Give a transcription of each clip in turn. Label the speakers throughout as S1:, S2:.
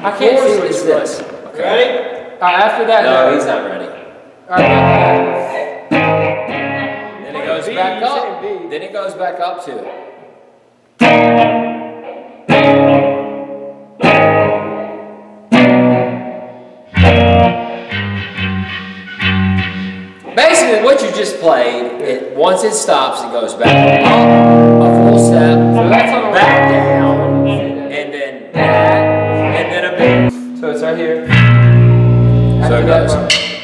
S1: I can't see what
S2: is
S1: he's
S2: this.
S1: doing. Ready?
S2: All right, after that.
S1: No, he's not ready.
S2: All right,
S1: Then it goes
S2: B,
S1: back up. Then it goes back up to it. Basically, what you just played, it, once it stops, it goes back up a full step,
S2: So that's on right here.
S1: So
S2: After
S1: it
S2: that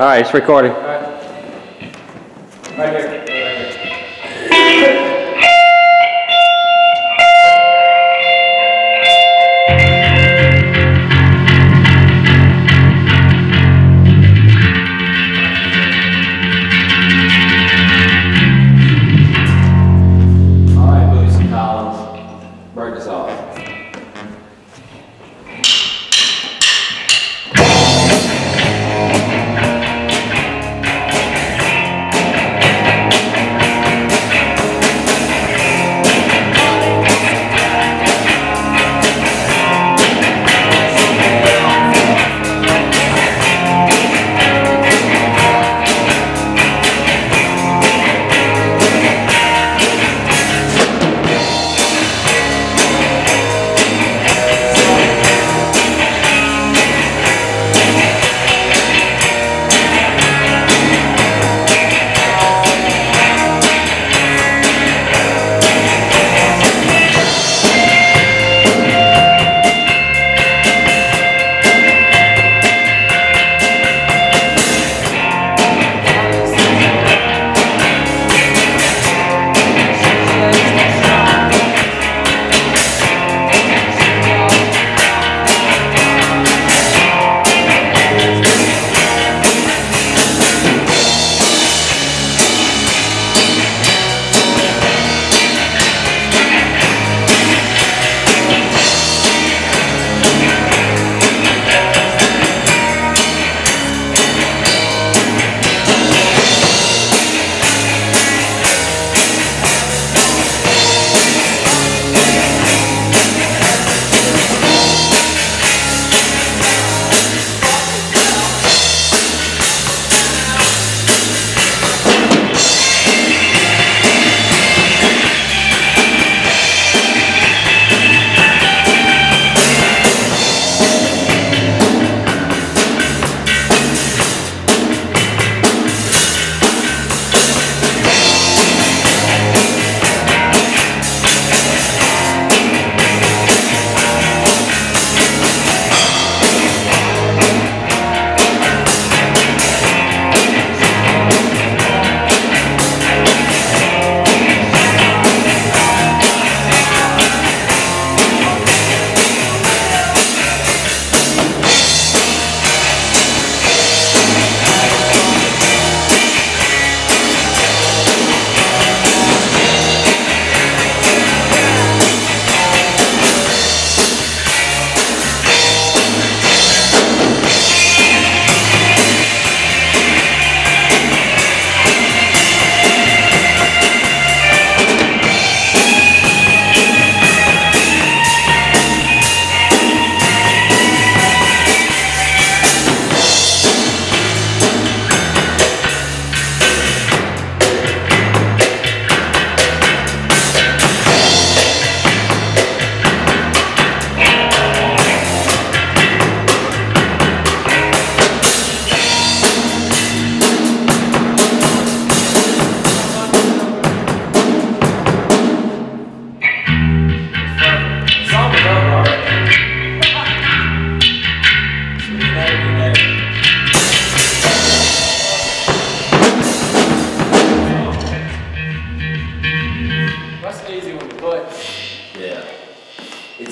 S2: All right,
S3: it's recording.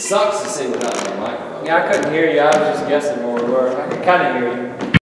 S2: Sucks to sing without a microphone.
S1: Yeah, I couldn't hear you. I was just guessing where we were. I could kind of hear you.